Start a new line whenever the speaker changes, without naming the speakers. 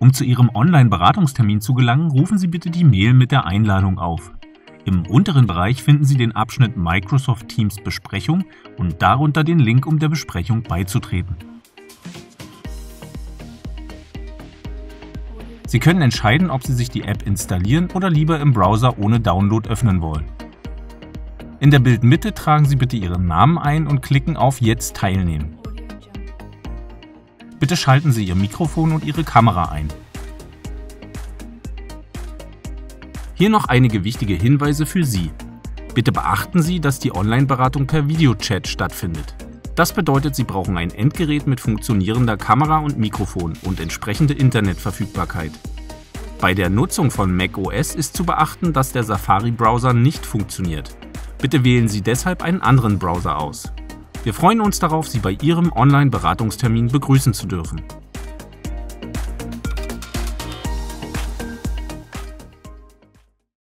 Um zu Ihrem Online-Beratungstermin zu gelangen, rufen Sie bitte die Mail mit der Einladung auf. Im unteren Bereich finden Sie den Abschnitt Microsoft Teams Besprechung und darunter den Link, um der Besprechung beizutreten. Sie können entscheiden, ob Sie sich die App installieren oder lieber im Browser ohne Download öffnen wollen. In der Bildmitte tragen Sie bitte Ihren Namen ein und klicken auf Jetzt teilnehmen. Bitte schalten Sie Ihr Mikrofon und Ihre Kamera ein. Hier noch einige wichtige Hinweise für Sie. Bitte beachten Sie, dass die Online-Beratung per Videochat stattfindet. Das bedeutet, Sie brauchen ein Endgerät mit funktionierender Kamera und Mikrofon und entsprechende Internetverfügbarkeit. Bei der Nutzung von macOS ist zu beachten, dass der Safari-Browser nicht funktioniert. Bitte wählen Sie deshalb einen anderen Browser aus. Wir freuen uns darauf, Sie bei Ihrem Online-Beratungstermin begrüßen zu dürfen.